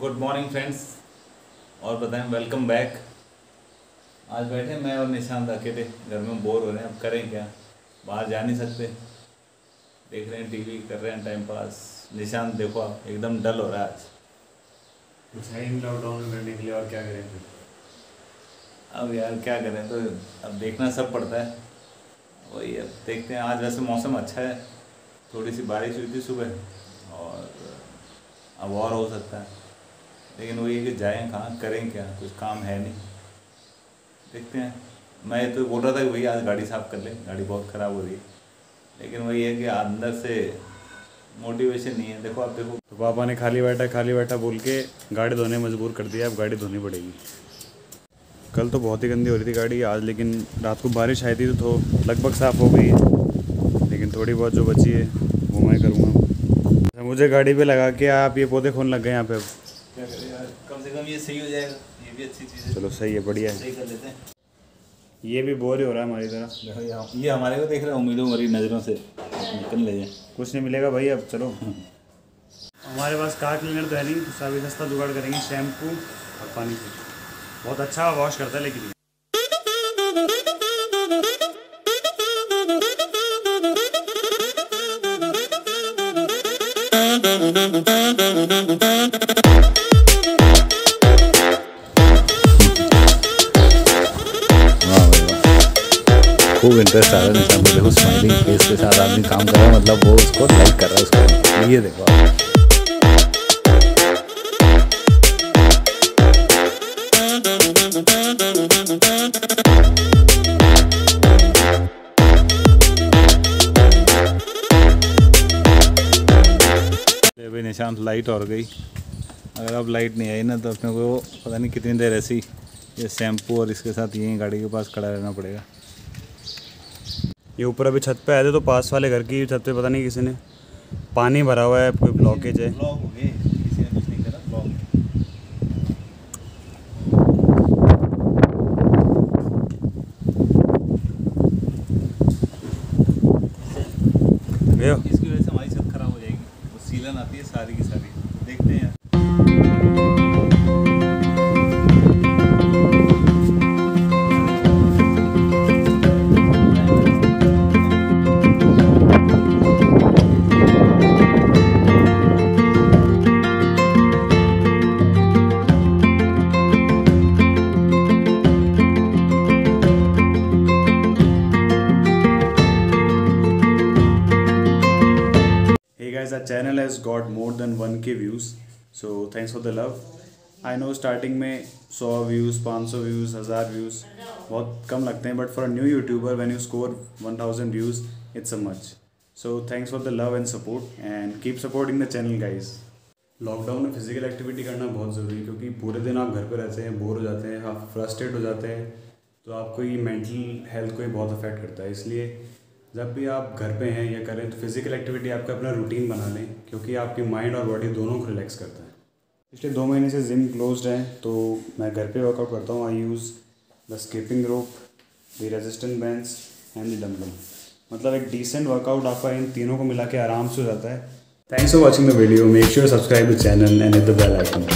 Good morning friends और बताएँ welcome back आज बैठे मैं और निशांत अकेले घर में बोर हो रहे हैं। अब करें क्या? बाहर जा नहीं सकते। देख रहे हैं टीवी कर रहे हैं टाइम पास निशांत देखो आप एकदम डल हो रहा है आज। कुछ है इन लॉकडाउन में करने के लिए और क्या करें फिर? अब यार क्या करें? तो अब देखना सब पड़ता है। वही अब देखते हैं। आज वैसे मौसम अच्छा है। थोड़ी सी बारिश हुई थी सुबह और अब और हो सकता है। लेकिन वही है कि जाएँ कहाँ, करें क्या? कुछ काम है नहीं। देखते हैं। मैं तो बोल रहा था कि भैया, आज गाड़ी साफ़ कर ले। गाड़ी बहुत ख़राब हो रही है। लेकिन वही है कि अंदर से मोटिवेशन नहीं है। देखो, आप देखो। तो पापा ने खाली बैठा खाली बैठा बोल के गाड़ी धोने मजबूर कर दिया। अब गाड़ी धोनी पड़ेगी। कल तो बहुत ही गंदी हो रही थी गाड़ी, आज लेकिन रात को बारिश आई थी तो लगभग साफ़ हो गई लेकिन थोड़ी बहुत जो बची है, वो मैं करूँगा। मुझे गाड़ी पे लगा के आप ये पौधे खोन लग गए यहाँ पे अब। क्या करें यार? कम से कम ये सही हो जाएगा। ये भी अच्छी चीज़ है। चलो सही है बढ़िया है। सही कर लेते हैं। ये भी बोर ही हो रहा है हमारी तरह। देखो ये ये हमारे को देख रहे हैं उम्मीदों मरी नज़रों से। निकल ले जाए कुछ नहीं मिलेगा भाई अब चलो। हमारे पास कार क्लीनर तो है नहीं तो अभी सस्ता जुगाड़ करेंगे शैम्पू और पानी से बहुत अच्छा वॉश करता है लेकिन। खूब इंटरेस्ट आ रहा है निशान को देखो स्माइलिंग फेस के साथ आदमी काम कर रहा है मतलब वो उसको लाइक कर रहा है उसको। ये देखो निशांत लाइट और गई। अगर अब लाइट नहीं आई ना तो अपने को पता नहीं कितनी देर ऐसी ये शैम्पू और इसके साथ यहीं गाड़ी के पास खड़ा रहना पड़ेगा। ये ऊपर अभी छत पे आए थे तो पास वाले घर की छत पे पता नहीं किसी ने पानी भरा हुआ है कोई ब्लॉकेज है? इसकी वजह से हमारी छत खराब हो जाएगी वो सीलन आती है सारी की सारी देखते हैं। Guys, our channel has got more than 1k views. So thanks for the love. I know starting में 100 views, 500 views, 1000 views बहुत कम लगते हैं but for a new YouTuber when you score 1000 views it's a much. So thanks for the love and support and keep supporting the channel guys. Lockdown में physical activity करना बहुत ज़रूरी है क्योंकि पूरे दिन आप घर पे रहते हैं बोर हो जाते हैं आप फ्रस्ट्रेट हो जाते हैं तो आपको ये मेंटल हेल्थ को ही बहुत अफेक्ट करता है इसलिए जब भी आप घर पे हैं या करें तो फ़िज़िकल एक्टिविटी आपका अपना रूटीन बना लें, क्योंकि आपकी माइंड और बॉडी दोनों को रिलैक्स करता है। पिछले दो महीने से जिम क्लोज्ड है तो मैं घर पे वर्कआउट करता हूँ। I use the skipping rope the resistant bands and the dumbbell मतलब एक डिसेंट वर्कआउट आपका इन तीनों को मिला के आराम से हो जाता है। Thanks for watching the video make sure subscribe the channel and the bell icon